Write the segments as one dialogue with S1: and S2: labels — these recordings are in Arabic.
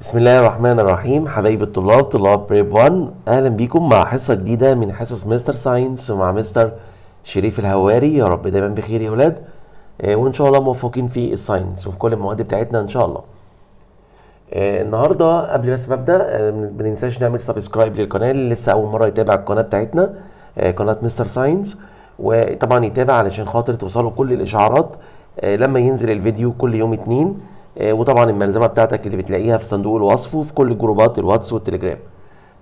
S1: بسم الله الرحمن الرحيم حبايبي الطلاب طلاب prep 1 أهلا بيكم مع حصة جديدة من حصص Mister Science ومع مستر شريف الهواري. يا رب دايما بخير يا ولاد. آه، وإن شاء الله موفقين في ال science وفي كل المواد بتاعتنا إن شاء الله. آه، النهارده قبل بس ما أبدأ آه، ما ننساش نعمل subscribe للقناة اللي لسه أول مرة يتابع القناة بتاعتنا قناة Mister Science. وطبعا يتابع علشان خاطر توصله كل الإشعارات لما ينزل الفيديو كل يوم اتنين. وطبعا الملزمة بتاعتك اللي بتلاقيها في صندوق الوصف وفي كل جروبات الواتس والتليجرام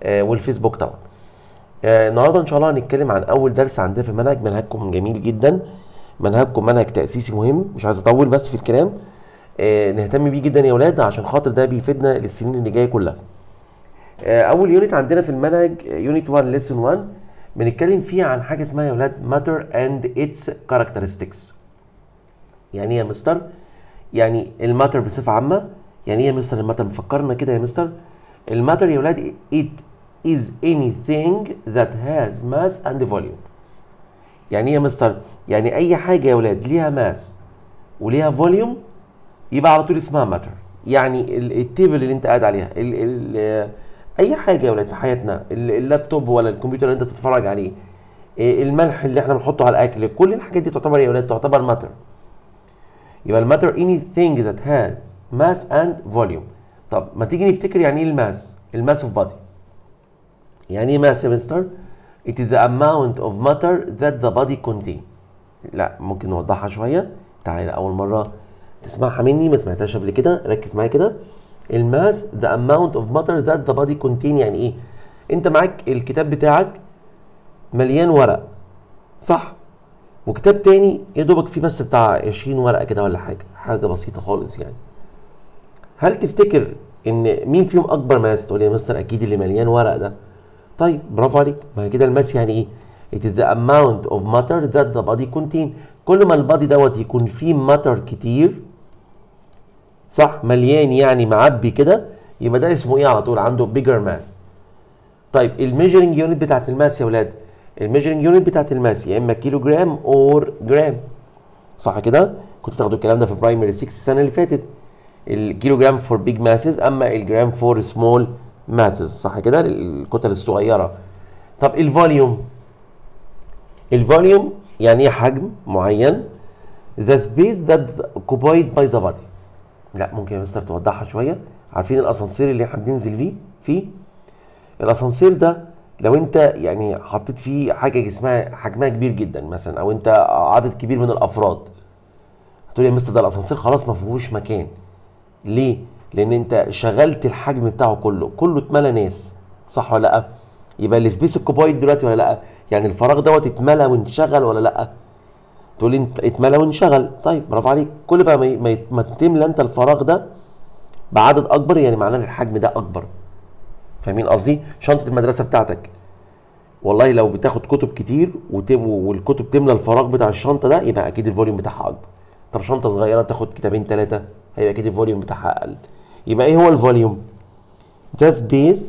S1: آه، والفيسبوك طبعا. آه، النهارده إن شاء الله هنتكلم عن أول درس عندنا في المنهج منهجكم جميل جدا منهجكم منهج تأسيسي مهم مش عايز أطول بس في الكلام. آه، نهتم بيه جدا يا أولاد عشان خاطر ده بيفيدنا للسنين اللي جاية كلها. آه، أول unit عندنا في المنهج unit 1 lesson 1 بنتكلم فيه عن حاجة اسمها يا أولاد matter and its characteristics. يعني إيه يا مستر يعني ال matter بصفة عامة يعني إيه يا Mister ال matter؟ مفكرنا كده يا Mister. ال matter يا ولاد it is anything that has mass and volume. يعني إيه يا مستر؟ يعني أي حاجة يا ولاد ليها mass وليها volume يبقى على طول اسمها matter يعني ال- ال table اللي أنت قاعد عليها ال ال أي حاجة يا ولاد في حياتنا ال- اللابتوب ولا الكمبيوتر اللي أنت بتتفرج عليه إيه، الملح اللي إحنا بنحطه على الأكل كل الحاجات دي تعتبر يا ولاد تعتبر matter يبقى ال matter anything that has mass and volume. طب ما تيجي نفتكر يعني إيه ال mass؟ ال mass of body. يعني إيه mass يا mister؟ It is the amount of matter that the body contain. لا ممكن نوضحها شوية. تعالى أول مرة تسمعها مني. ما سمعتهاش قبل كده. ركز معايا كده. ال mass the amount of matter that the body contain يعني إيه؟ أنت معاك الكتاب بتاعك مليان ورق صح؟ وكتاب تاني يا دوبك فيه بس بتاع 20 ورقة كده ولا حاجة حاجة بسيطة خالص يعني. هل تفتكر إن مين فيهم أكبر mass؟ تقول يا مستر أكيد اللي مليان ورق ده. طيب برافو عليك. ما هي كده ال mass يعني إيه؟ It is the amount of matter that the body contain. كل ما ال body دوت يكون فيه matter كتير صح؟ مليان يعني معبي كده يبقى ده اسمه إيه على طول؟ عنده bigger mass. طيب ال measuring unit بتاعت ال mass يا ولاد ال measuring unit بتاعت ال mass يا إما كيلو جرام or جرام. صح كده؟ كنت تاخدوا الكلام ده في primary 6 السنة اللي فاتت. الكيلو جرام for big masses أما الجرام for small masses صح كده؟ الكتل الصغيرة. طب ال volume ال volume يعني إيه حجم معين. The space that occupied by the body. لا ممكن يا مستر توضحها شوية؟ عارفين الأسانسير اللي إحنا بننزل فيه؟ فيه؟ الأسانسير ده لو انت يعني حطيت فيه حاجة اسمها حجمها كبير جدا مثلا أو انت عدد كبير من الأفراد هتقول يا مستر ده الأسانسير خلاص ما فيهوش مكان. ليه؟ لأن انت شغلت الحجم بتاعه كله كله اتملى ناس صح ولا لأ؟ يبقى ال space occupied دلوقتي ولا لأ؟ يعني الفراغ دوت اتملى وانشغل ولا لأ؟ تقول انت اتملى وانشغل. طيب برافو عليك. كل بقى ما تملى انت الفراغ ده بعدد أكبر يعني معناه الحجم ده أكبر. فاهمين قصدي؟ شنطة المدرسة بتاعتك. والله لو بتاخد كتب كتير وتم والكتب تملى الفراغ بتاع الشنطة ده يبقى أكيد ال volume بتاعها أكبر. طب شنطة صغيرة تاخد كتابين ثلاثة هيبقى أكيد ال volume بتاعها أقل. يبقى إيه هو ال volume؟ ده space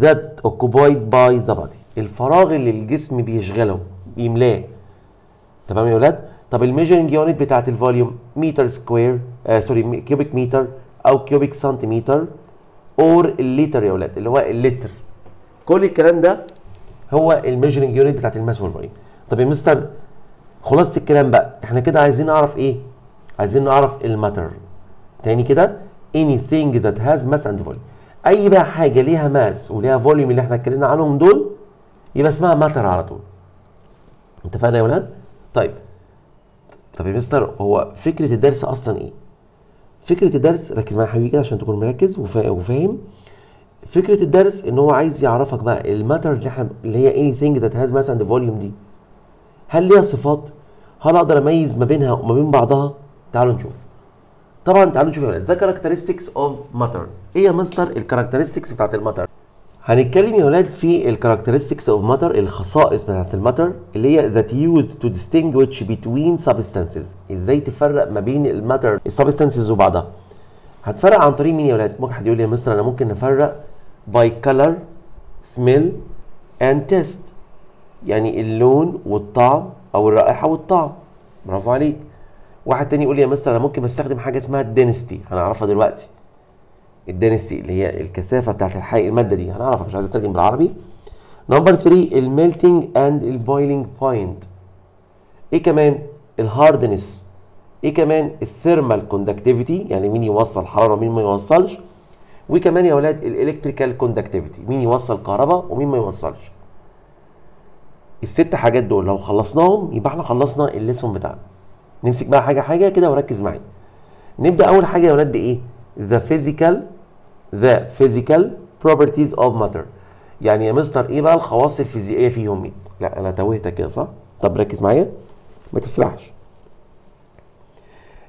S1: that occupied by the body. الفراغ اللي الجسم بيشغله بيملاه تمام يا ولاد؟ طب ال measuring unit بتاعت ال volume meter square آه sorry cubic meter أو cubic centimeter or ال liter يا ولاد اللي هو اللتر كل الكلام ده هو ال measuring unit بتاعت ال mass وال volume طب يا مستر خلاصة الكلام بقى إحنا كده عايزين نعرف إيه؟ عايزين نعرف ال matter. تاني كده anything that has mass and volume. أي بقى حاجة ليها mass وليها volume اللي إحنا اتكلمنا عنهم دول يبقى اسمها ماتر على طول. اتفقنا يا ولاد؟ طيب. طب يا مستر هو فكرة الدرس أصلا إيه؟ فكرة الدرس ركز معايا يا حبيبي كده عشان تكون مركز وفا- وفاهم. فكرة الدرس إن هو عايز يعرفك بقى الماتر اللي إحنا اللي هي anything that has mass and volume دي. هل ليها صفات؟ هل أقدر أميز ما بينها وما بين بعضها؟ تعالوا نشوف. طبعا تعالوا نشوف the characteristics of matter. إيه يا مستر؟ ال characteristics بتاعت ال matter هنتكلم يا ولاد في ال characteristics of matter الخصائص بتاعت ال matter اللي هي that used to distinguish between substances. إزاي تفرق ما بين ال matter ال substances وبعضها. هتفرق عن طريق مين يا ولاد؟ ممكن حد يقول لي يا مستر أنا ممكن افرق by color smell and taste. يعني اللون والطعم أو الرائحة والطعم. برافو عليك. واحد تاني يقول لي يا مستر أنا ممكن بستخدم حاجة اسمها ال density هنعرفها دلوقتي. ال density اللي هي الكثافة بتاعت الحي المادة دي هنعرفها مش عايز أترجم بالعربي. number 3 ال melting and ال boiling point إيه كمان؟ ال hardness إيه كمان؟ ال thermal conductivity يعني مين يوصل حرارة ومين ما يوصلش. وكمان يا أولاد ال electrical conductivity مين يوصل كهرباء ومين ما يوصلش. الست حاجات دول لو خلصناهم يبقى إحنا خلصنا ال lesson بتاعنا. نمسك بقى حاجة حاجة كده وركز معايا. نبدأ أول حاجة يا أولاد بإيه؟ The physical the physical properties of matter. يعني يا مستر إيه بقى الخواص الفيزيائية فيهم؟ مين لا أنا توهتك كده صح؟ طب ركز معايا. ما تسرحش.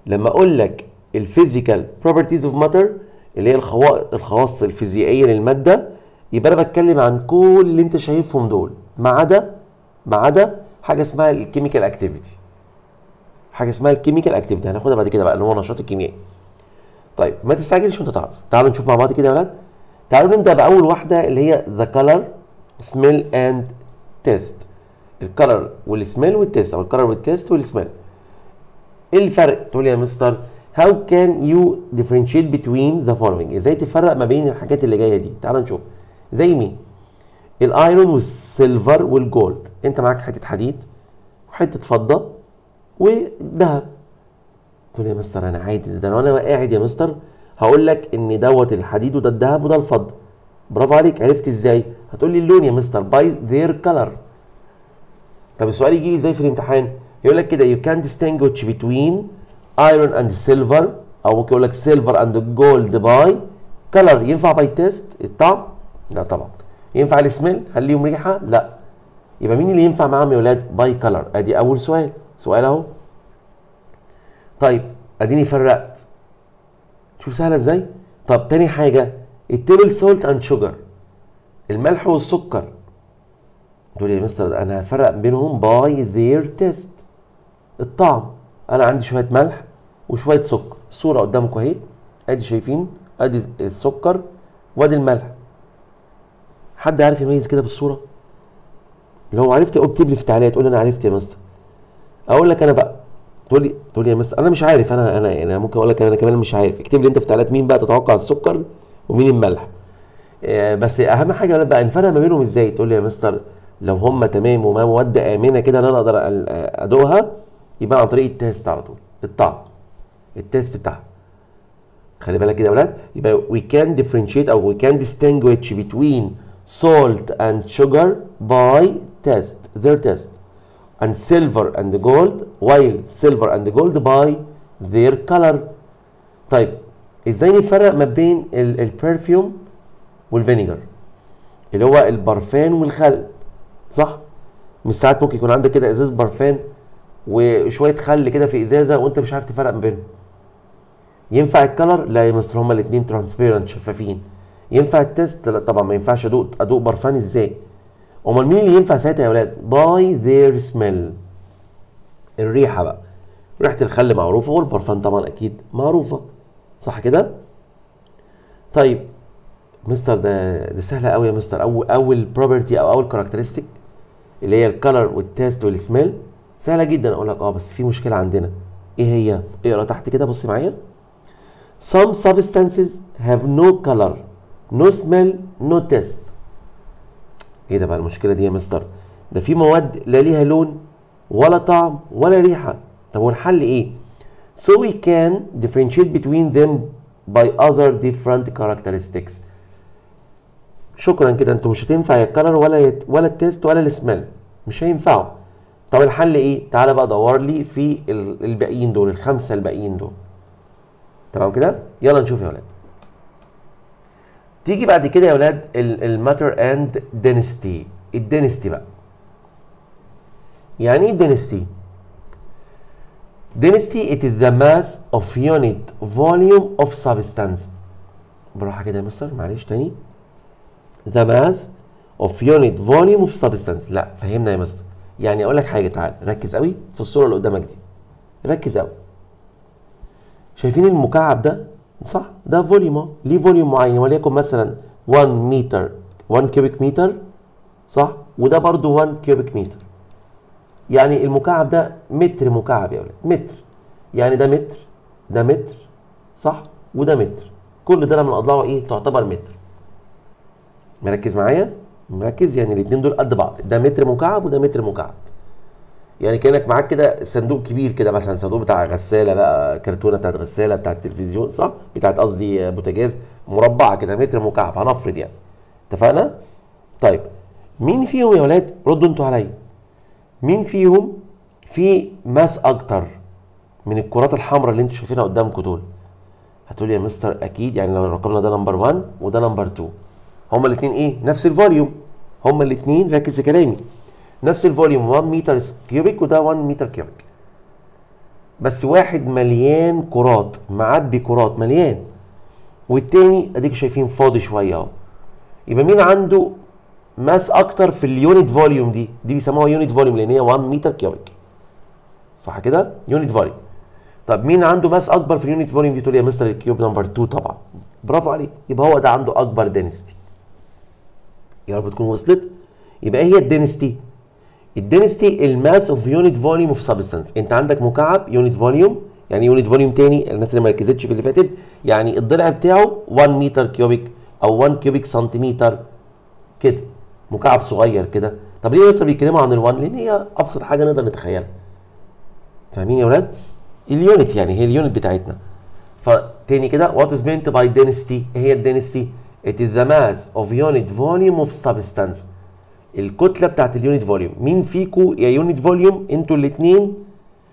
S1: لما أقول لك ال physical properties of matter اللي هي الخوا... الخواص الفيزيائية للمادة يبقى أنا بتكلم عن كل اللي أنت شايفهم دول ما عدا ما عدا حاجة اسمها ال chemical activity حاجة اسمها ال chemical activity هناخدها بعد كده بقى اللي هو النشاط الكيميائي. طيب ما تستعجلش وانت تعرف. تعالوا نشوف مع بعض كده يا ولاد. تعالوا نبدأ بأول واحدة اللي هي the color smell and taste ال color وال smell وال taste أو ال color وال taste وال smell إيه الفرق؟ تقول لي يا mister how can you differentiate between the following إزاي تفرق ما بين الحاجات اللي جاية دي؟ تعال نشوف. زي مين؟ ال iron وال silver وال gold أنت معاك حتة حديد وحتة فضة وذهب. تقول يا مستر أنا عادي ده لو أنا قاعد يا مستر هقول لك إن دوت الحديد وده الذهب وده الفضة. برافو عليك عرفت إزاي؟ هتقول لي اللون يا mister by their color طب السؤال يجي إزاي في الامتحان؟ يقول لك كده you can distinguish between iron and silver أو ممكن يقول لك silver and gold by color. ينفع by taste الطعم؟ لا طبعا. ينفع السميل؟ هل ليهم ريحة؟ لا. يبقى مين اللي ينفع معاهم يا ولاد؟ by color أدي أول سؤال. سؤال أهو. طيب اديني فرقت. شوف سهلة إزاي؟ طب تاني حاجة ال table salt and sugar الملح والسكر. تقول لي يا مستر؟ أنا هفرق بينهم by their taste الطعم أنا عندي شوية ملح وشوية سكر. الصورة قدامكم أهي. أدي شايفين أدي السكر وأدي الملح. حد عارف يميز كده بالصورة؟ لو عرفت اكتب لي في التعليقات تقول لي أنا عرفت يا مستر. أقول لك أنا بقى. تقول لي تقول لي يا مستر أنا مش عارف أنا أنا يعني ممكن أقول لك أنا كمان مش عارف. اكتب لي أنت في التعليقات مين بقى تتوقع السكر ومين الملح. آه، بس أهم حاجة بقى نفرق ما بينهم إزاي؟ تقول لي يا مستر لو هم تمام وما مواد آمنة كده ان أنا أقدر أدوقها يبقى عن طريق ال taste على طول الطعم ال taste بتاعها. خلي بالك كده يا أولاد يبقى we can differentiate أو we can distinguish between salt and sugar by taste their taste. And silver and gold while silver and gold by their color طيب إزاي نفرق ما بين ال perfume وال vinegar اللي هو البرفان والخل صح؟ مش ساعات ممكن يكون عندك كده إزاز برفان وشوية خل كده في إزازة وأنت مش عارف تفرق ما بينهم. ينفع ال color؟ لا يا مستر هما الاثنين transparent شفافين. ينفع ال taste لا طبعا ما ينفعش أدوق أدوق برفان إزاي؟ أمال مين اللي ينفع ساعتها يا أولاد by their smell. الريحة بقى. ريحة الخل معروفة والبرفان طبعا أكيد معروفة. صح كده؟ طيب مستر ده ده سهلة قوي يا مستر. اول أول property أو أول characteristic اللي هي ال color وال taste وال smell سهلة جدا. أقول لك آه بس في مشكلة عندنا. إيه هي؟ اقرأ تحت كده بص معايا. Some substances have no color. No smell no taste. إيه ده بقى المشكلة دي يا مستر؟ ده في مواد لا ليها لون ولا طعم ولا ريحة. طب والحل إيه؟ So we can differentiate between them by other different characteristics. شكرا كده أنتوا مش هتنفع يا ال color ولا يت ولا ال taste ولا ال smell. مش هينفعوا. طب الحل إيه؟ تعالى بقى دور لي في الباقيين دول الخمسة الباقيين دول. تمام كده؟ يلا نشوف يا ولاد. تيجي بعد كده يا ولاد ال matter and density ال density بقى. يعني إيه ال density density it is the mass of unit volume of substance. بالراحة كده يا مستر معلش تاني. The mass of unit volume of substance. لا فهمنا يا مستر. يعني أقول لك حاجة تعال ركز قوي في الصورة اللي قدامك دي. ركز قوي. شايفين المكعب ده؟ صح؟ ده volume ليه volume معين؟ وليكن مثلا 1 متر 1 cubic متر صح؟ وده برضو 1 cubic متر يعني المكعب ده متر مكعب يا ولاد. متر. يعني ده متر. ده متر. صح؟ وده متر. كل ضلع من أضلاعه إيه؟ تعتبر متر. مركز معايا؟ مركز. يعني الاثنين دول قد بعض. ده متر مكعب وده متر مكعب. يعني كأنك معاك كده صندوق كبير كده مثلا صندوق بتاع غسالة بقى كرتونة بتاعت غسالة بتاعت تلفزيون صح؟ بتاعت قصدي بوتاجاز مربعة كده متر مكعب هنفرض يعني. اتفقنا؟ طيب مين فيهم يا ولاد؟ ردوا أنتوا عليا. مين فيهم في mass أكتر من الكرات الحمراء اللي أنتوا شايفينها قدامكم دول؟ هتقول يا مستر أكيد يعني لو رقمنا ده number 1 وده number 2 هما الاثنين إيه؟ نفس ال volume هما الاثنين ركز في كلامي. نفس ال volume 1 متر cubic وده 1 متر cubic بس واحد مليان كرات معبي كرات مليان. والتاني اديك شايفين فاضي شوية أهو. يبقى مين عنده mass أكتر في ال unit volume دي؟ دي بيسموها unit volume لأن هي 1 متر cubic صح كده؟ unit volume طب مين عنده mass أكبر في ال unit volume دي؟ تقول يا مستر ال cube number 2 طبعا. برافو عليك. يبقى هو ده عنده أكبر density يا رب تكون وصلت. يبقى إيه هي ال density ال density ال mass of unit volume of substance انت عندك مكعب unit volume يعني unit volume تاني الناس اللي ما ركزتش في اللي فاتت يعني الضلع بتاعه 1 متر cubic أو 1 cubic centimeter كده. مكعب صغير كده. طب ليه لسه بيتكلموا عن ال1 لأن هي أبسط حاجة نقدر نتخيلها. فاهمين يا ولاد؟ ال unit يعني هي ال unit بتاعتنا. فتاني كده what is meant by density هي ال density it is the mass of unit volume of substance. الكتلة بتاعت ال unit volume مين فيكو يا unit volume أنتوا الاثنين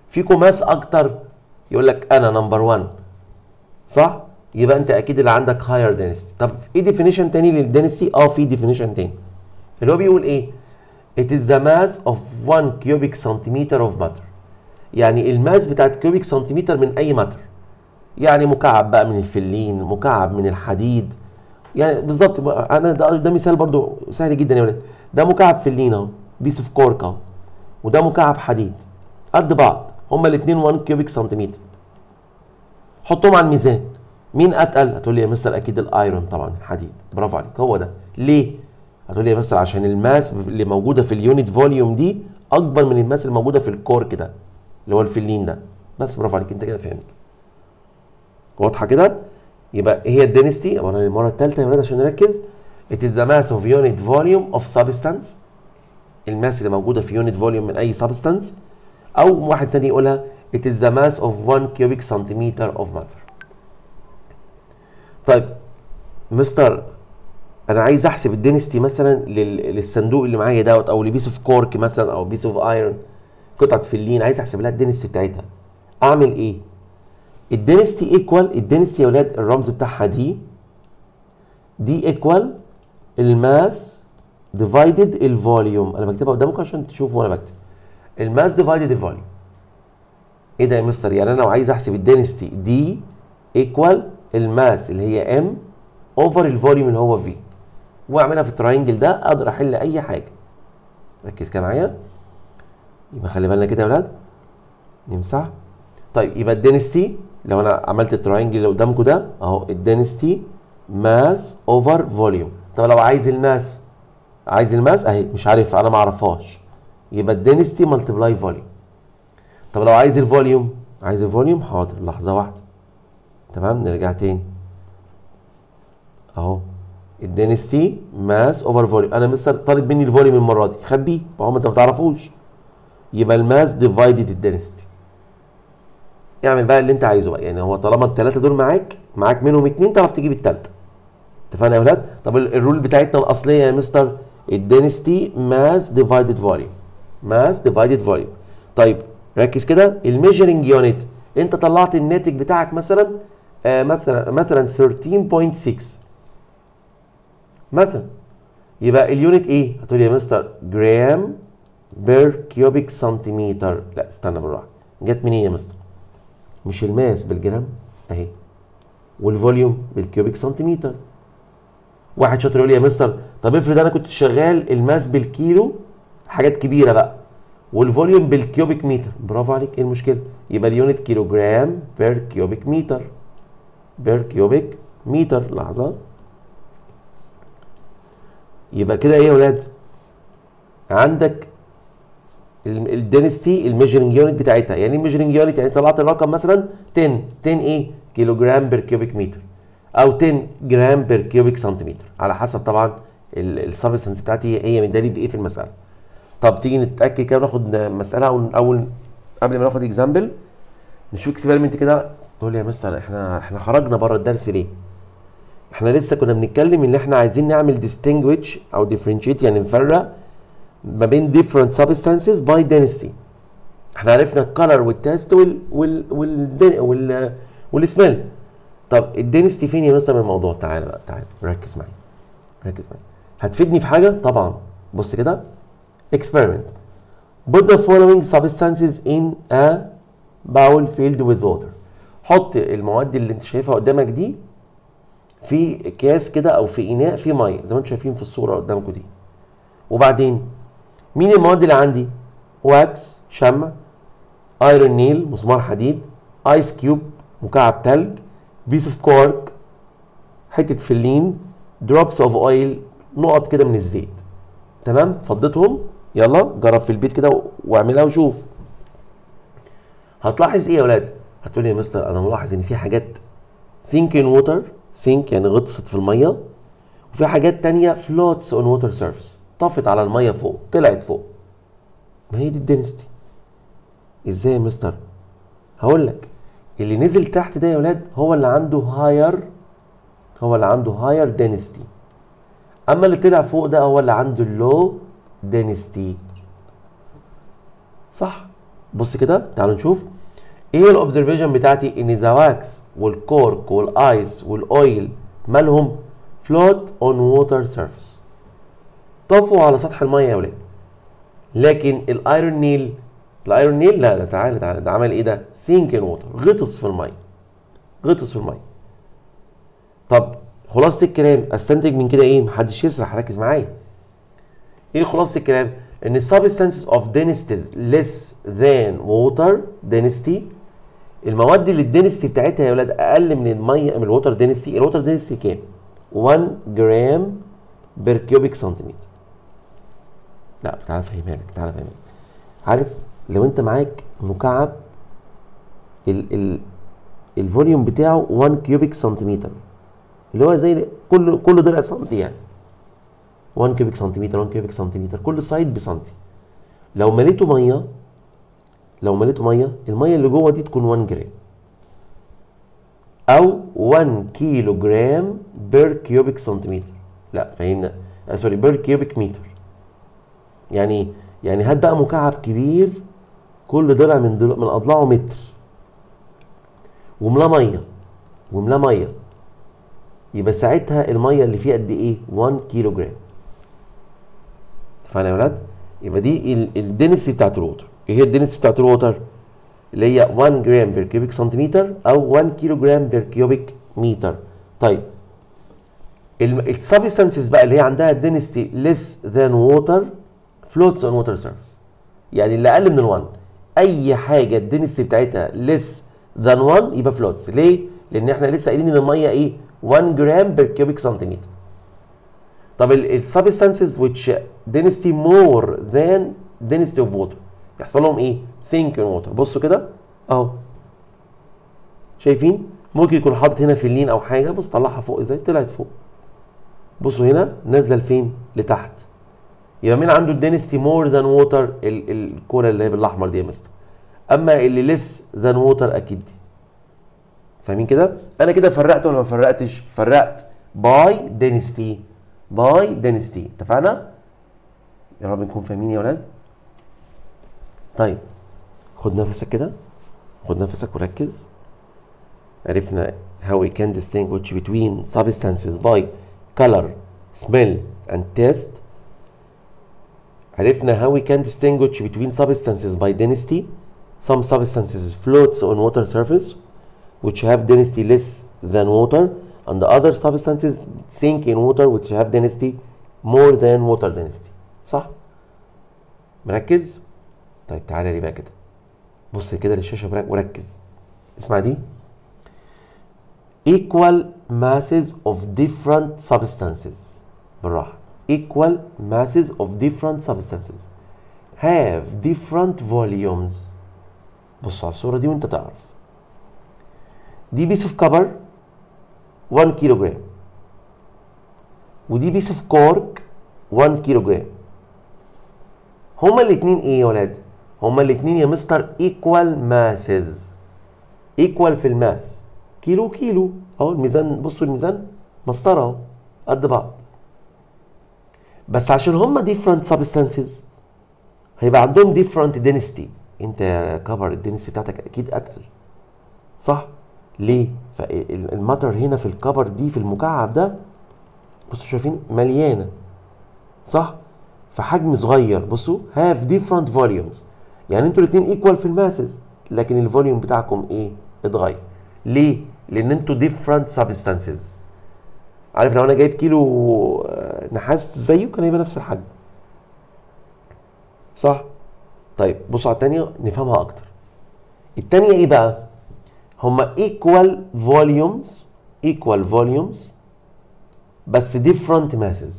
S1: فيكو mass أكتر. يقول لك أنا number 1 صح؟ يبقى أنت أكيد اللي عندك higher density. طب إيه definition تاني لل density آه في definition تاني. اللي هو بيقول إيه؟ It is the mass of 1 cubic centimeter of matter. يعني ال mass بتاعت cubic centimeter من أي matter يعني مكعب بقى من الفلين مكعب من الحديد. يعني بالظبط أنا ده, ده مثال برضو سهل جدا يا ولاد. ده مكعب فلين اهو piece of cork أهو. وده مكعب حديد. قد بعض. هما الاثنين 1 cubic centimeter حطهم على الميزان. مين أتقل؟ هتقول لي يا مستر أكيد ال iron طبعا الحديد. برافو عليك. هو ده. ليه؟ هتقول لي يا مستر عشان ال mass اللي موجودة في ال unit volume دي أكبر من ال mass اللي موجودة في ال cork ده اللي هو الفلين ده. بس برافو عليك. أنت كده فهمت. واضحة كده؟ يبقى هي ال density المرة الثالثه يا ولاد عشان نركز. It is the mass of unit volume of substance. ال mass اللي موجودة في unit volume من أي substance. أو واحد تاني يقولها it is the mass of 1 cubic centimeter of matter. طيب مستر أنا عايز أحسب ال density مثلا للصندوق اللي معايا دوت أو ل piece of cork مثلا أو piece of iron قطعة فلين عايز أحسب لها ال density بتاعتها. أعمل إيه؟ ال density equal ال density يا ولاد الرمز بتاعها D D equal ال mass divided ال volume أنا بكتبها قدامكم عشان تشوفوا وأنا بكتب. ال mass divided ال volume إيه ده يا مستر؟ يعني أنا لو عايز أحسب ال density D equal ال mass اللي هي M over ال volume اللي هو V وأعملها في ال triangle ده أقدر أحل أي حاجة. ركز كده معايا. يبقى خلي بالنا كده يا ولاد. نمسح طيب يبقى ال density لو أنا عملت ال triangle اللي قدامكم ده أهو ال density mass over volume طب لو عايز ال mass عايز ال mass؟ أهي مش عارف أنا ما أعرفهاش. يبقى ال density multiply volume طب لو عايز ال volume عايز ال volume حاضر لحظة واحدة. تمام نرجع تاني. أهو ال density mass over volume أنا مستر طالب مني ال volume المرة دي. خبيه ما هو أنت ما تعرفوش. يبقى ال mass divided ال density اعمل بقى اللي أنت عايزه بقى. يعني هو طالما الثلاثه دول معاك معاك منهم اتنين تعرف تجيب الثالثه اتفقنا يا ولاد؟ طب ال rule بتاعتنا الأصلية يا مستر ال density mass divided volume mass divided volume طيب ركز كده. ال measuring unit انت طلعت الناتج بتاعك مثلا آه مثلا مثلا 13.6 مثلا. يبقى ال unit إيه؟ هتقول يا mister gram per cubic centimeter لا استنى بالراحة. جت منين يا مستر؟ مش ال mass بالجرام أهي. وال volume بال cubic centimeter واحد شاطر يقول لي يا مستر طب افرض أنا كنت شغال ال mass بالكيلو حاجات كبيرة بقى وال volume بال cubic meter برافو عليك إيه المشكلة؟ يبقى ال unit kilogram per cubic meter per cubic meter لحظة. يبقى كده إيه يا ولاد؟ عندك ال density ال measuring unit بتاعتها. يعني إيه unit يعني طلعت الرقم مثلا 10 10 إيه؟ kilogram per cubic meter أو 10 gram per cubic centimeter على حسب طبعا ال substance بتاعتي هي مديهالي بايه في المسألة. طب تيجي نتأكد كده وناخد مسألة أو اول قبل ما ناخد example نشوف experiment كده. تقول لي يا مستر إحنا إحنا خرجنا بره الدرس ليه؟ إحنا لسه كنا بنتكلم إن إحنا عايزين نعمل distinguish أو differentiate يعني نفرق ما بين different substances by density. إحنا عرفنا ال color وال taste وال وال وال وال والسميل طب يا مستر من الموضوع. تعالى بقى تعالى ركز معايا ركز معايا. هتفيدني في حاجة؟ طبعا. بص كده. Experiment. Put the following substances in a bowl filled with water. حط المواد اللي انت شايفها قدامك دي في كاس كده أو في إناء فيه مية زي ما أنتم شايفين في الصورة قدامكم دي. وبعدين مين المواد اللي عندي؟ واكس شمع iron nail مسمار حديد ice cube مكعب تلج. piece of cork حتة فلين drops of oil نقط كده من الزيت. تمام؟ فضيتهم. يلا جرب في البيت كده واعملها وشوف. هتلاحظ إيه يا ولاد؟ هتقول لي يا مستر أنا ملاحظ إن في حاجات sink in water sink يعني غطست في المية وفي حاجات تانية floats on water surface طفت على المية فوق طلعت فوق. ما هي دي ال density إزاي يا مستر؟ هقول لك. اللي نزل تحت ده يا ولاد هو اللي عنده higher هو اللي عنده higher density أما اللي طلع فوق ده هو اللي عنده low density صح؟ بص كده تعالوا نشوف. إيه ال observation بتاعتي؟ إن the wax وال cork وال ice وال oil مالهم float on water surface طفوا على سطح المية يا ولاد. لكن ال iron nail ال iron nail لا ده تعالى تعالى ده عمل إيه ده؟ sink in water غطس في الميه غطس في الميه طب خلاصة الكلام أستنتج من كده إيه؟ محدش يسرح ركز معايا. إيه خلاصة الكلام؟ إن substances of densities less than water density المواد اللي ال density بتاعتها يا ولاد أقل من الميه من ال water density ال water density كام؟ 1 gram per cubic centimeter لا تعالى أفهمها لك تعالى أفهمها لك. عارف؟ لو انت معاك مكعب ال ال ال volume بتاعه 1 cubic centimeter اللي هو زي كل كل ضلع سنتي يعني. 1 cubic centimeter 1 cubic centimeter كل side بسنتي. لو مليته مية لو مليته مية المية اللي جوه دي تكون 1 جرام أو 1 kilogram per cubic centimeter لا فهمنا. sorry per cubic meter يعني يعني هات بقى مكعب كبير كل ضلع من ضلع من أضلاعه متر. وملاه مية. وملاه مية. يبقى ساعتها المية اللي فيه قد إيه؟ 1 كيلو جرام اتفقنا يا ولاد؟ يبقى دي ال density بتاعت ال water. إيه هي ال density بتاعت ال water؟ اللي هي 1 gram per cubic centimeter أو 1 kilogram per cubic meter طيب ال substances بقى اللي هي عندها density less than water floats on water surface. يعني اللي أقل من ال1 أي حاجة ال density بتاعتها less than 1 يبقى floats ليه؟ لأن إحنا لسه قايلين إن المية إيه 1 gram per cubic centimeter طب ال substances which density more than density of water يحصل لهم إيه؟ sink in water بصوا كده أهو شايفين؟ ممكن يكون حاطط هنا فلين أو حاجة بص طلعها فوق إزاي؟ طلعت فوق بصوا هنا نازلة لفين؟ لتحت يبقى مين عنده ال density more than water الكورة اللي هي بالأحمر دي يا مستر. أما اللي less than water أكيد دي. فاهمين كده؟ أنا كده فرقت ولا ما فرقتش؟ فرقت by density باي دينستي اتفقنا؟ يا رب نكون فاهمين يا ولاد. طيب خد نفسك كده. خد نفسك وركز. عرفنا how we can distinguish between substances by color smell and taste. عرفنا how we can distinguish between substances by density some substances floats on water surface which have density less than water and the other substances sink in water which have density more than water density صح مركز طيب تعالى لي بقى كده بص كده للشاشه وركز اسمع دي equal masses of different substances بالراحه equal masses of different substances. Have different volumes. بص على الصورة دي وانت تعرف. دي piece of copper 1 كيلو جرام ودي piece of cork 1 كيلو جرام هما الاثنين إيه يا ولاد؟ هما الاثنين يا مستر equal masses equal في ال mass. كيلو كيلو. أهو الميزان بصوا الميزان. مسطرة أهو. قد بعض. بس عشان هما different substances. هيبقى عندهم different density انت copper ال density بتاعتك أكيد أتقل. صح؟ ليه؟ فال matter هنا في ال copper دي في المكعب ده بصوا شايفين مليانة. صح؟ فحجم صغير. بصوا have different volumes يعني أنتوا الاثنين equal في ال masses لكن ال volume بتاعكم إيه؟ اتغير. ليه؟ لأن أنتوا different substances عارف لو أنا جايب كيلو نحاس زيه كان هيبقى نفس الحجم. صح؟ طيب بصوا على الثانية نفهمها أكتر. الثانية إيه بقى؟ هما equal volumes equal volumes بس different masses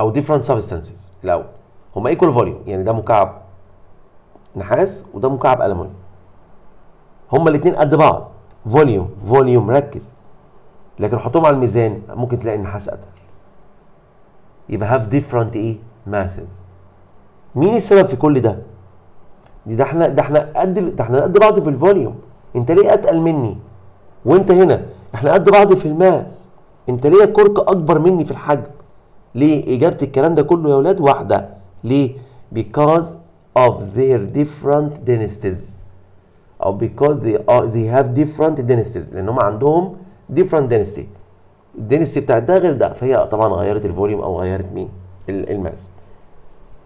S1: أو different substances. الأول هما equal volume يعني ده مكعب نحاس وده مكعب ألمونيوم. هما الاثنين قد بعض. volume volume ركز. لكن حطهم على الميزان ممكن تلاقي النحاس اتقل يبقى have different إيه؟ masses. مين السبب في كل ده؟ ده إحنا ده إحنا قد ده إحنا قد بعض في ال volume. أنت ليه أتقل مني؟ وأنت هنا إحنا قد بعض في ال mass. أنت ليه cork أكبر مني في الحجم؟ ليه إجابة الكلام ده كله يا أولاد واحدة؟ ليه؟ because of their different densities أو because they are they have different densities لأن هم عندهم different density ال density بتاعت ده غير ده. فهي طبعا غيرت ال volume أو غيرت مين؟ ال mass.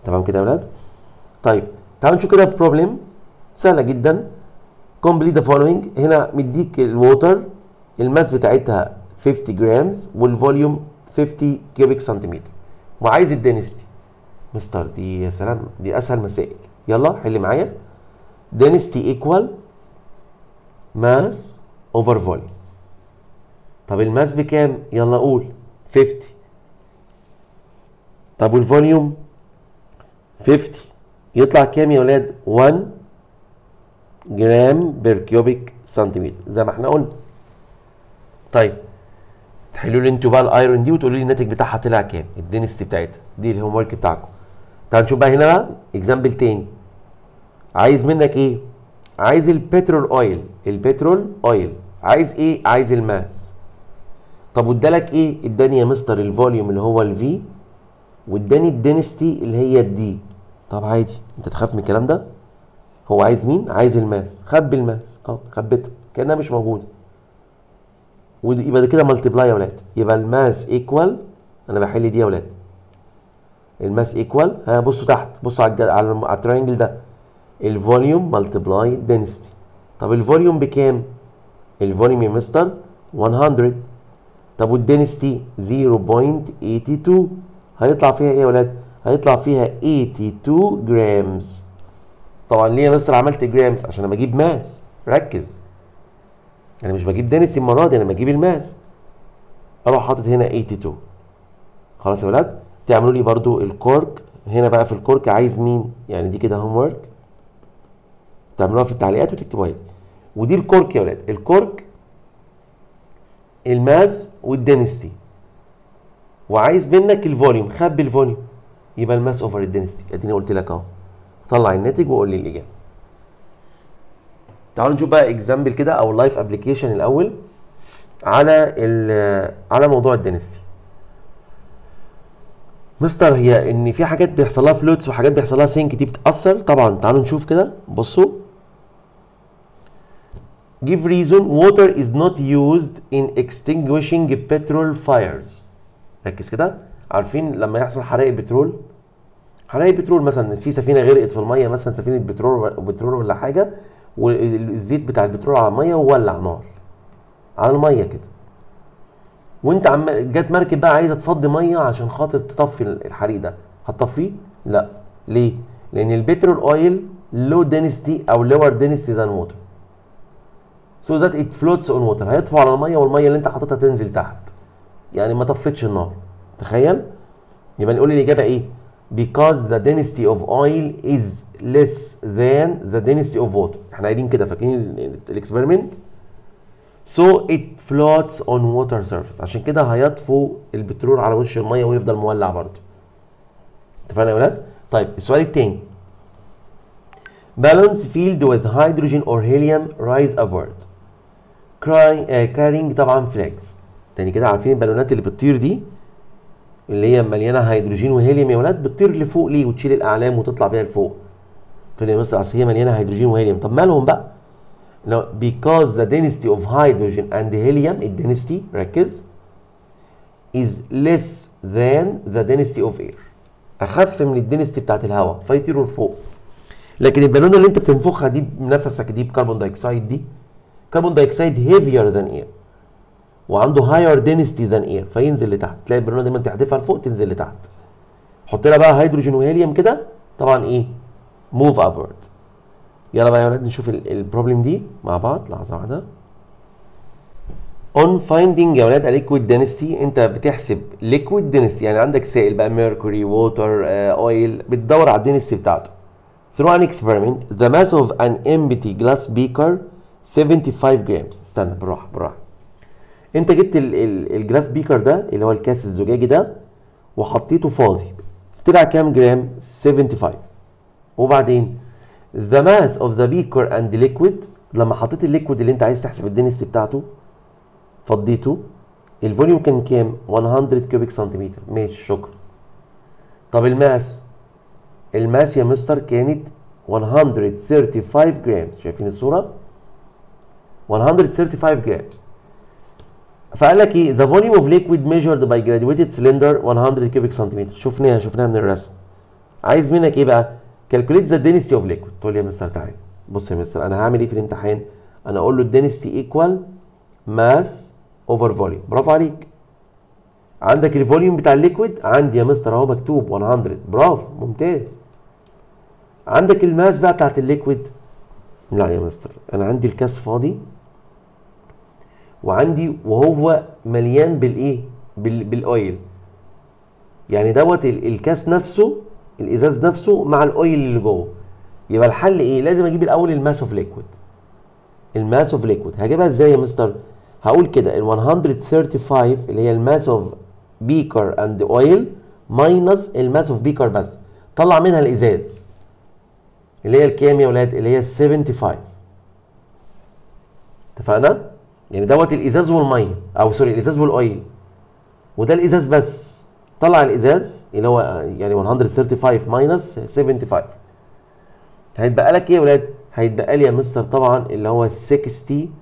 S1: تمام كده يا أولاد طيب تعالوا نشوف كده problem سهلة جدا. Complete the following. هنا مديك ال water ال mass بتاعتها 50 grams وال volume 50 cubic centimeter وعايز ال density مستر دي يا سلام دي أسهل مسائل. يلا حل معايا. Density equal mass over volume. طب ال mass بكام؟ يلا قول. 50 طب وال volume؟ 50 يطلع كام يا ولاد؟ 1 gram per cubic centimeter زي ما إحنا قلنا. طيب تحلوا لي أنتوا بقى ال iron دي وتقولوا لي الناتج بتاعها طلع كام؟ ال density بتاعتها. دي ال homework بتاعكم. تعال نشوف بقى هنا بقى example تاني. عايز منك إيه؟ عايز ال petrol oil ال petrol oil عايز إيه؟ عايز ال mass. طب وادالك إيه؟ اداني يا مستر ال volume اللي هو ال V واداني ال density اللي هي ال D. طب عادي انت تخاف من الكلام ده؟ هو عايز مين؟ عايز ال mass. خبي ال mass. آه خبيتها. كأنها مش موجودة. ويبقى ده كده multiply يا ولاد. يبقى ال mass equal أنا بحل دي يا ولاد. ال mass equal ها بصوا تحت. بصوا على الج- على ال triangle ده. ال volume multiply density طب ال volume بكام؟ ال volume يا مستر 100 طب وال density 0.82 هيطلع فيها إيه يا ولاد؟ هيطلع فيها 82 grams طبعا ليه يا مستر عملت grams عشان أنا بجيب mass ركز. أنا مش بجيب density المرة دي أنا بجيب ال mass. أروح حاطط هنا 82 خلاص يا ولاد؟ تعملوا لي برضو ال cork هنا بقى في ال cork عايز مين؟ يعني دي كده homework تعملوها في التعليقات وتكتبوها لي. ودي ال cork يا ولاد. ال cork ال mass وال density وعايز منك ال volume خبي ال volume. يبقى ال mass over ال density اديني قلت لك اهو. طلع الناتج وقول لي الإجابة. تعالوا نشوف بقى example كده أو life application الأول على على موضوع ال density مستر هي إن في حاجات بيحصل لها floats وحاجات بيحصل لها sink دي بتأثر؟ طبعا. تعالوا نشوف كده. بصوا. Give reason water is not used in extinguishing petrol fires. ركز كده. عارفين لما يحصل حرائق بترول؟ حرائق بترول مثلا في سفينة غرقت في المية مثلا سفينة بترول بترول ولا حاجة والزيت بتاع البترول على المية وولع نار. على المية كده. وانت عم جت مركب بقى عايزة تفضي مية عشان خاطر تطفي الحريق ده. هتطفيه؟ لا. ليه؟ لأن ال petrol oil low density أو lower density than water so that it floats on water هيطفو على المية والمية اللي انت حاططها تنزل تحت. يعني ما طفتش النار. تخيل؟ يبقى نقول الإجابة إيه؟ Because the density of oil is less than the density of water. إحنا قايلين كده فاكرين الإكسبيرمنت؟ So it floats on water surface. عشان كده هيطفو البترول على وش المية ويفضل مولع برضه. اتفقنا يا ولاد؟ طيب السؤال التاني. Balloons filled with hydrogen or helium rise upward. Crying, uh, carrying طبعا flags. تاني كده عارفين البالونات اللي بتطير دي؟ اللي هي مليانة هيدروجين وهيليوم يا ولاد بتطير لفوق ليه وتشيل الأعلام وتطلع بيها لفوق. تقول لي مثلا أصل هي مليانة هيدروجين وهيليوم. طب مالهم بقى؟ No, because the density of hydrogen and helium ال density ركز is less than the density of air. أخف من ال density بتاعت الهواء فيطيروا لفوق. لكن البالونة اللي أنت بتنفخها دي بنفسك دي ب carbon dioxide دي carbon dioxide heavier than air. وعنده higher density than air فينزل لتحت. تلاقي البالونه دايما تحدفها لفوق تنزل لتحت. حط لها بقى هيدروجين وهيليوم كده طبعا إيه؟ move upward. يلا بقى يا ولاد نشوف ال problem دي مع بعض. لحظة واحدة. On finding يا ولاد liquid density أنت بتحسب liquid density. يعني عندك سائل بقى mercury water oil بتدور على ال density بتاعته. Through an experiment the mass of an empty glass beaker 75 grams استنى بالراحة بالراحة. انت جبت ال ال ال glass beaker ده اللي هو الكاس الزجاجي ده وحطيته فاضي. طلع كام جرام؟ 75 وبعدين the mass of the beaker and the liquid لما حطيت ال liquid اللي انت عايز تحسب ال density بتاعته فضيته. ال volume كان كام؟ 100 cubic centimeter. ماشي شكرا. طب ال mass؟ ال mass يا مستر كانت 135 grams. شايفين الصورة؟ 135 grams فقال لك إيه؟ The volume of liquid measured by graduated cylinder 100 cubic centimeter شفناها شفناها من الرسم. عايز منك إيه بقى؟ calculate the density of liquid. تقول لي يا مستر تعالى بص يا مستر أنا هعمل إيه في الامتحان؟ أنا أقول له ال density equal mass over volume. برافو عليك. عندك ال volume بتاع ال liquid عندي يا مستر أهو مكتوب 100 برافو ممتاز. عندك ال mass بقى بتاعت ال liquid لا يا مستر أنا عندي الكاس فاضي. وعندي وهو مليان بالإيه؟ بال بال oil. يعني دوت الكاس نفسه الإزاز نفسه مع ال oil اللي جوه. يبقى الحل إيه؟ لازم أجيب الأول ال mass of liquid ال mass of liquid هجيبها إزاي يا مستر؟ هقول كده. ال 135 اللي هي ال mass of beaker and oil minus ال mass of beaker بس. طلع منها الإزاز. اللي هي الكام يا ولاد اللي هي 75 اتفقنا؟ يعني دوت الإزاز والمية أو سوري الإزاز وال oil. وده الإزاز بس. طلع الإزاز اللي هو يعني 135 minus 75 هيتبقى لك إيه يا ولاد؟ هيتبقى لي يا مستر طبعا اللي هو 60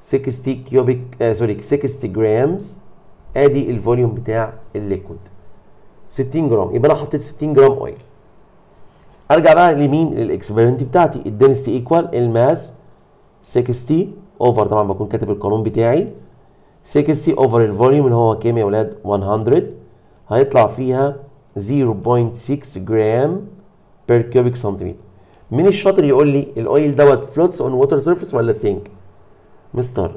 S1: 60 cubic آه سوري 60 grams أدي ال volume بتاع ال liquid. 60 جرام. يبقى أنا حطيت 60 جرام oil. أرجع بقى لمين؟ لل experiment بتاعتي. ال density equal ال mass 60 over طبعا بكون كاتب القانون بتاعي. 60 over ال volume اللي هو كام يا ولاد؟ 100 هيطلع فيها 0.6 gram per cubic centimeter مين الشاطر يقول لي ال oil دوت floats on water surface ولا sink مستر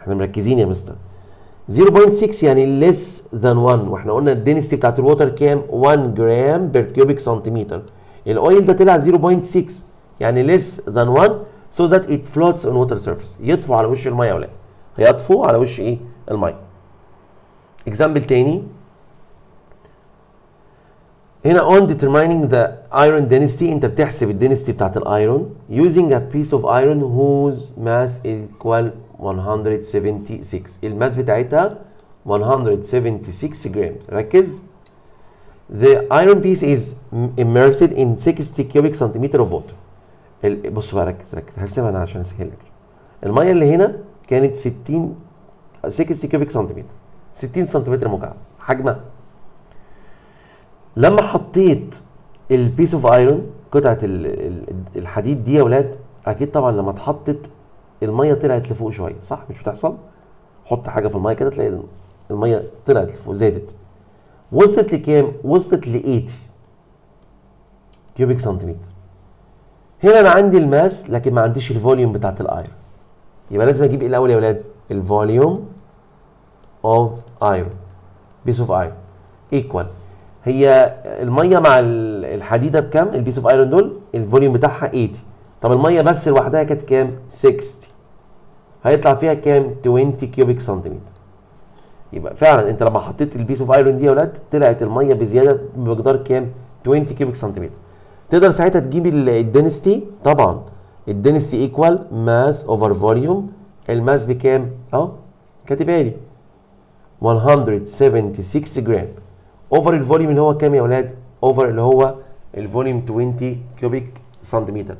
S1: إحنا مركزين يا مستر. 0.6 يعني less than 1 وإحنا قلنا ال density بتاعت ال water كام؟ 1 gram per cubic centimeter ال oil ده طلع 0.6 يعني less than 1 so that it floats on water surface يطفو على وش الميه ولا هيطفو على وش ايه الميه اكزامبل تاني هنا on determining the iron density انت بتحسب الدنسيتي بتاعت الايرون using a piece of iron whose mass is equal 176 الماس بتاعتها 176 جرامز ركز the iron piece is immersed in 60 cubic centimeter of water بصوا بقى ركز ركز. هرسمها أنا عشان اسهل لك المية اللي هنا كانت 60 60 cubic centimeter. 60 سنتيمتر مكعب. حجمها. لما حطيت ال piece of iron قطعة الحديد دي يا ولاد أكيد طبعا لما اتحطت المية طلعت لفوق شوية صح؟ مش بتحصل؟ حط حاجة في المية كده تلاقي المية طلعت لفوق زادت. وصلت لكام؟ وصلت ل 80 cubic centimeter. هنا أنا عندي ال mass لكن ما عنديش ال volume بتاعت ال iron. يبقى لازم أجيب إيه الأول يا ولاد؟ ال volume of iron piece of iron equal هي المية مع الحديدة بكام؟ ال piece of iron دول؟ ال volume بتاعها 80 طب المية بس لوحدها كانت كام؟ 60 هيطلع فيها كام؟ 20 cubic centimeter يبقى فعلا أنت لما حطيت ال piece of iron دي يا ولاد طلعت المية بزيادة بمقدار كام؟ 20 cubic centimeter تقدر ساعتها تجيب ال density طبعا. ال density equal mass over volume ال mass بكام؟ أهو كاتبها لي. 176 جرام. over ال volume اللي هو كام يا ولاد over اللي هو ال volume 20 cubic centimeter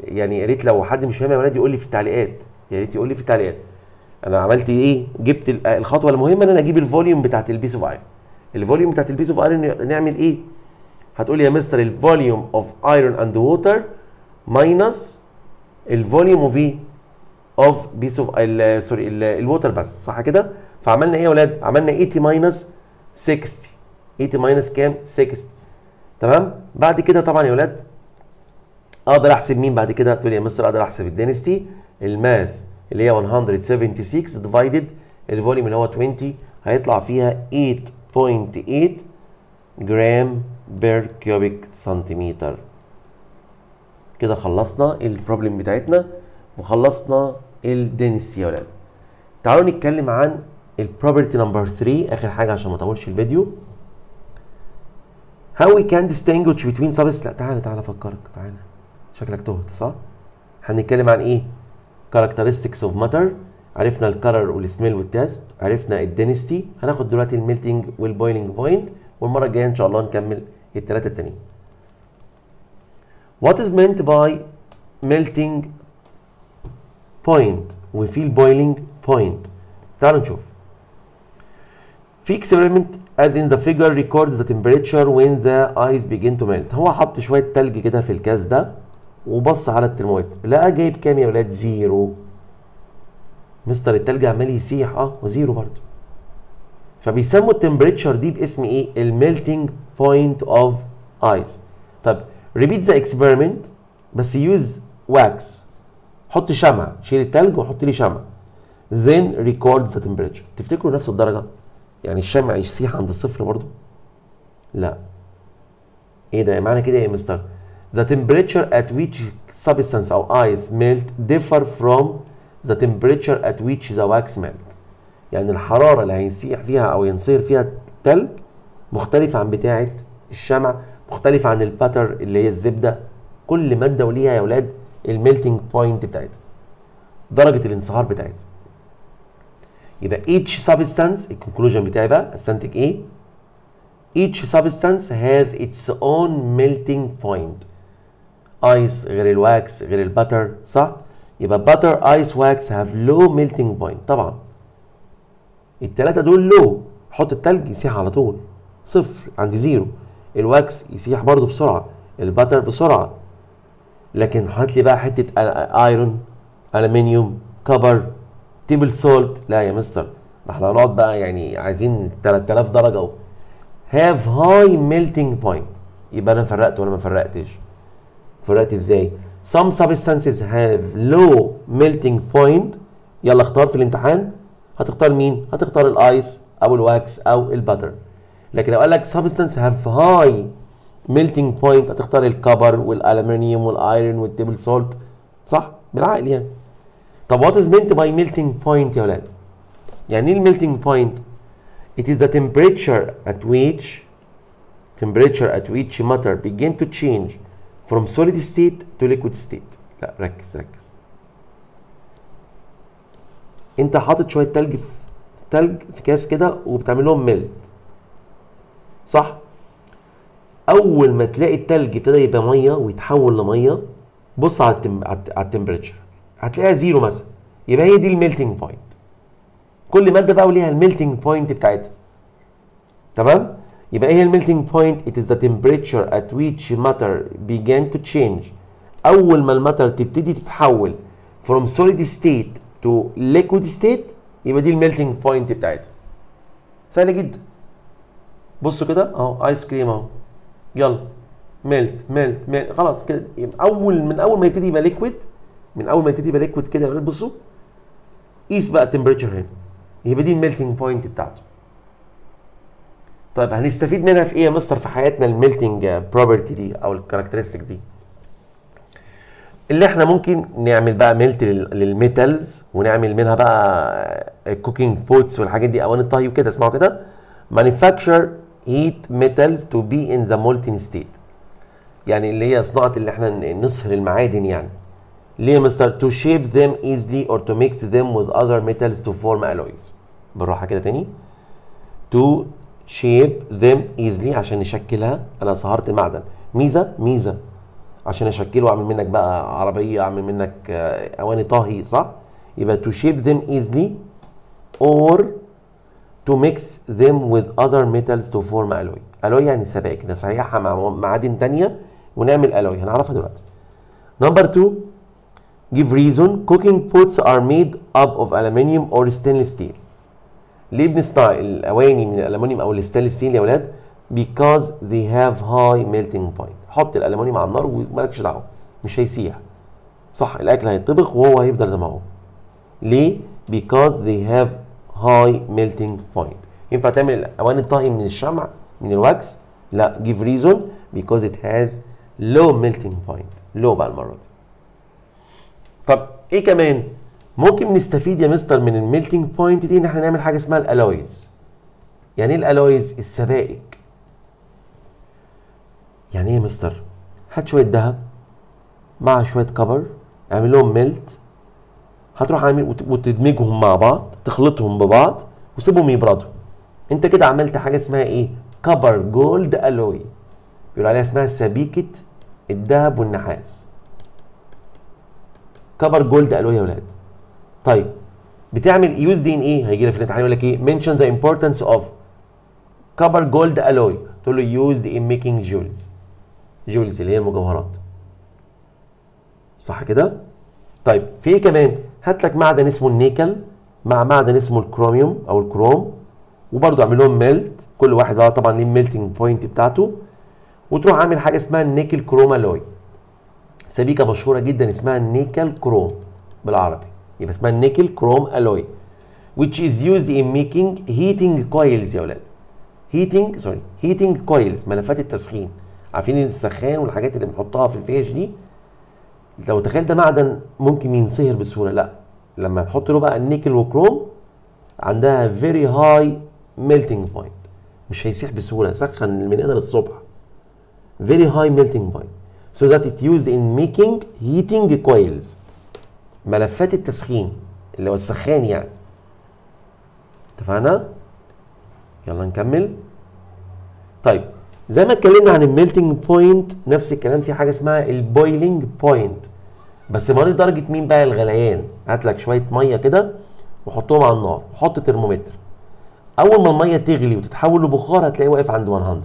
S1: يعني يا ريت لو حد مش فاهم يا ولاد يقول لي في التعليقات. يا ريت يقول لي في التعليقات. أنا عملت إيه؟ جبت الخطوة المهمة إن أنا أجيب الفوليوم بتاعت البيس اوف ايرون الفوليوم بتاعت البيس اوف ايرون نعمل إيه؟ هتقول يا مستر ال volume of iron and water minus ال volume of إيه of piece of sorry ال water بس. صح كده؟ فعملنا إيه يا ولاد؟ عملنا 80 minus 60 80 minus كام؟ 60 تمام؟ بعد كده طبعا يا ولاد أقدر أحسب مين بعد كده؟ تقول لي يا مستر أقدر أحسب ال density. ال mass اللي هي 176 divided ال volume اللي هو 20 هيطلع فيها 8.8 gram per cubic centimeter كده خلصنا ال problem بتاعتنا وخلصنا ال density يا ولاد تعالوا نتكلم عن ال property number 3 آخر حاجة عشان ما اطولش الفيديو. How we can distinguish between substances لا تعالى تعالى أفكرك تعالى. شكلك تهت صح؟ هنتكلم عن إيه؟ characteristics of matter. عرفنا ال color وال smell وال taste عرفنا ال density هناخد دلوقتي ال melting وال boiling point والمرة الجاية إن شاء الله نكمل الثلاثه التانيين. What is meant by melting point? وفي ال boiling point. تعالوا نشوف. في experiment as in the figure records the temperature when the ice begin to melt. هو حط شوية تلج كده في الكاس ده وبص على الترمومتر. لقى جايب كام يا ولاد؟ zero. مستر التلج عمال يسيح. آه و zero برضه. فبيسموا ال temperature دي باسم إيه؟ ال melting point of ice طب repeat the experiment بس يوز واكس حط شمع شيل التلج وحط لي شمع then record the temperature. تفتكروا نفس الدرجة؟ يعني الشمع يسيح عند الصفر برضه؟ لا. إيه ده؟ معنى كده إيه يا مستر؟ the temperature at which substance أو ice melt differ from the temperature at which the wax melt. يعني الحرارة اللي هيسيح فيها أو ينصير فيها التلج مختلفة عن بتاعة الشمع مختلفة عن ال butter اللي هي الزبدة. كل مادة وليها يا ولاد ال melting point بتاعتها درجة الانصهار بتاعتها. يبقى each substance ال conclusion بتاعي بقى استنتج إيه each substance has its own melting point. ice غير ال wax غير ال butter صح؟ يبقى butter ice wax have low melting point طبعا التلاتة دول لو حط التلج يسيح على طول. صفر عند zero. ال wax يسيح برضه بسرعة. ال butter بسرعة. لكن هات لي بقى حتة iron aluminium copper table salt. لا يا مستر ده إحنا هنقعد بقى يعني عايزين 3000 درجة اهو. have high melting point يبقى أنا فرقت ولا ما فرقتش؟ فرقت إزاي؟ Some substances have low melting point. يلا اختار في الامتحان. هتختار مين؟ هتختار ال ice أو ال wax أو ال butter. لكن لو قال لك substance have high melting point هتختار ال copper والالمنيوم وال iron وال table salt صح؟ بالعقل يعني. طب what is meant by melting point يا ولاد؟ يعني إيه ال melting point؟ It is the temperature at which temperature at which matter begin to change from solid state to liquid state. لا ركز ركز. انت حاطط شوية تلج في تلج في كاس كده وبتعمل لهم melt. صح؟ أول ما تلاقي التلج ابتدى يبقى مية ويتحول لمية بص على ال tem... على ال temperature. هتلاقيها zero مثلا. يبقى هي دي ال melting point. كل مادة بقى وليها ال melting point بتاعتها. تمام؟ يبقى إيه ال melting point. It is the temperature at which matter began to change. أول ما ال matter تبتدي تتحول from solid state to liquid state يبقى دي ال melting point بتاعتها. سهلة جدا. بصوا كده أهو ايس كريم أهو. يلا. melt melt melt. خلاص كده. أول من أول ما يبتدي يبقى liquid من أول ما يبتدي يبقى liquid كده يا بصوا. قيس بقى ال temperature هنا. يبقى دي ال melting point بتاعته. طيب هنستفيد منها في إيه يا مستر في حياتنا ال melting property دي أو ال characteristic دي؟ اللي إحنا ممكن نعمل بقى melt لل metals ونعمل منها بقى ال cooking pots والحاجات دي أواني الطهي وكده اسمعوا كده. Manufacture heat metals to be in the molten state. يعني اللي هي صناعة اللي إحنا نصهر المعادن يعني. ليه مستر؟ to shape them easily or to mix them with other metals to form alloys. بالراحة كده تاني. to shape them easily عشان نشكلها. أنا صهرت معدن ميزة؟ ميزة. عشان اشكله واعمل منك بقى عربيه اعمل منك آه، اواني طهي صح يبقى to shape them easily or to mix them with other metals to form alloy alloy يعني سبائك نسيحها مع معادن تانية ونعمل alloy هنعرفها دلوقتي number two give reason cooking pots are made up of aluminium or stainless steel ليه بنصنع الاواني من الالومنيوم أو ال stainless steel يا ولاد because they have high melting point حط الالومنيوم على النار ومالكش دعوة مش هيسيح. صح الأكل هيطبخ وهو هيفضل زي ما هو. ليه؟ because they have high melting point. ينفع تعمل الاواني الطهي من الشمع من ال wax؟ لا give reason because it has low melting point low بقى المرة دي. طب إيه كمان؟ ممكن نستفيد يا مستر من ال melting point دي إن إحنا نعمل حاجة اسمها ال alloys. يعني إيه ال alloys؟ السبائك. يعني إيه مستر؟ هات شوية ذهب مع شوية copper اعمل لهم melt. هتروح عامل وت- وتدمجهم مع بعض تخلطهم ببعض وسيبهم يبردوا. انت كده عملت حاجة اسمها إيه؟ copper gold alloy. بيقولوا عليها اسمها سبيكة الذهب والنحاس. copper gold alloy يا ولاد. طيب بتعمل used in إيه هيجي لك في الامتحان يقول لك إيه؟ mention the importance of copper gold alloy تقول له used in making jewels. Jewels اللي هي المجوهرات صح كده؟ طيب في إيه كمان؟ هات لك معدن اسمه النيكل مع معدن اسمه الكروميوم أو الكروم وبرضه اعمل لهم melt. كل واحد بقى طبعا ليه ال melting point بتاعته. وتروح عامل حاجة اسمها ال nickel chrome alloy سبيكة مشهورة جدا اسمها النيكل كروم بالعربي. يبقى اسمها ال nickel chrome alloy which is used in making heating coils يا ولاد. Heating سوري heating coils ملفات التسخين. عارفين السخان والحاجات اللي بنحطها في الفيش دي؟ لو تخيل ده معدن ممكن ينصهر بسهولة. لا لما تحط له بقى النيكل وكروم عندها very high melting point. مش هيسيح بسهولة سخن من هنا للصبح. very high melting point. So that it used in making heating coils. ملفات التسخين اللي هو السخان يعني. اتفقنا؟ يلا نكمل. طيب زي ما اتكلمنا عن ال melting point نفس الكلام في حاجة اسمها ال boiling point. بس المرة دي درجة مين بقى؟ الغليان. هات لك شوية مية كده وحطهم على النار. حط ترمومتر. أول ما المية تغلي وتتحول لبخار هتلاقيه واقف عند 100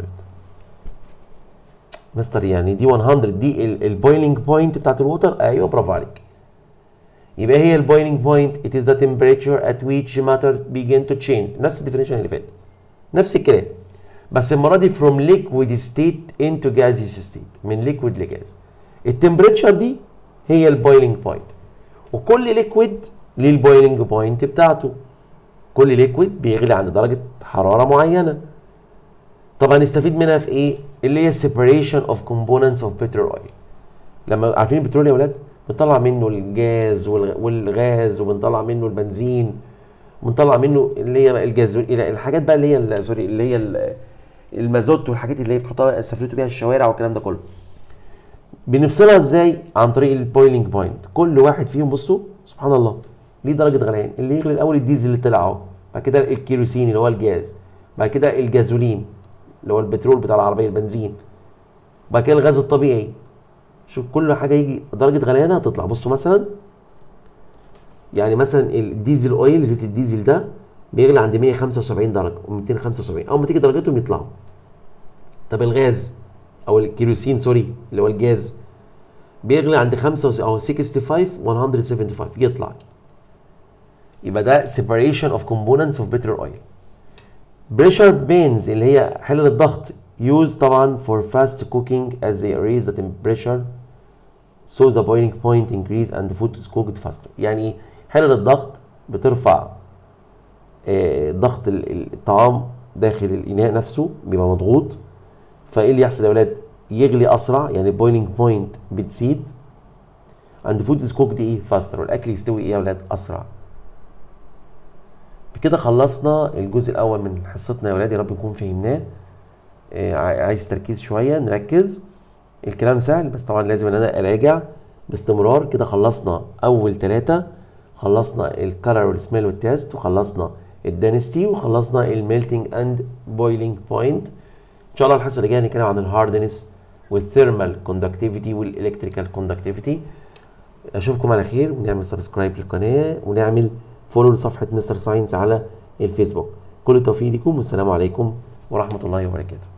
S1: مستر يعني دي 100 دي ال boiling point بتاعت ال water أيوه برافو عليك. يبقى هي ال boiling point it is the temperature at which matter begin to change. نفس ال definition اللي فات. نفس الكلام. بس المرة دي from liquid state into gaseous state من liquid ل gas ال temperature دي هي ال boiling point وكل liquid ليه ال boiling point بتاعته. كل liquid بيغلي عند درجة حرارة معينة. طب هنستفيد منها في إيه؟ اللي هي separation of components of petrol oil. ما عارفين البترول يا ولاد؟ بنطلع منه الجاز والغ- والغاز وبنطلع منه البنزين. وبنطلع منه اللي هي الجاز الحاجات بقى اللي هي sorry اللي هي المازوت والحاجات اللي هي بتحطها بيسفلتوا بيها الشوارع والكلام ده كله. بنفصلها إزاي؟ عن طريق ال boiling point كل واحد فيهم بصوا سبحان الله ليه درجة غليان. اللي يغلي الأول الديزل اللي طلع اهو. بعد كده الكيروسين اللي هو الجاز. بعد كده الجازولين اللي هو البترول بتاع العربية البنزين. بعد كده الغاز الطبيعي. شوف كل حاجة يجي درجة غليانها هتطلع بصوا مثلا يعني مثلا ال diesel oil زيت الديزل ده بيغلي عند 175 درجه و275 اول ما تيجي درجتهم يطلعوا طب الغاز أو الكيروسين sorry اللي هو الجاز بيغلي عند 5 أو 65 175 يطلع يبقى ده separation of components of petrol oil pressure pans اللي هي حلل الضغط used طبعا for fast cooking as they raise the temperature so the boiling point increase and the food is cooked faster يعني إيه حلل الضغط بترفع آه، ضغط ال- ال- الطعام داخل الإناء نفسه بيبقى مضغوط. فإيه اللي يحصل يا ولاد؟ يغلي أسرع يعني ال boiling point بتزيد. and food is cooked إيه؟ faster والأكل يستوي إيه يا أولاد أسرع. بكده خلصنا الجزء الأول من حصتنا يا ولاد. يا رب نكون فهمناه. آه، عايز تركيز شوية؟ نركز. الكلام سهل بس طبعا لازم إن أنا أراجع باستمرار. كده خلصنا أول ثلاثة خلصنا ال color وال smell وال taste وخلصنا ال density وخلصنا ال melting and boiling point إن شاء الله الحصة اللي جاية هنتكلم عن ال hardness وال thermal conductivity وال electrical conductivity أشوفكم على خير ونعمل subscribe للقناة ونعمل follow لصفحة Mister Science على الفيسبوك. كل التوفيق لكم والسلام عليكم ورحمة الله وبركاته.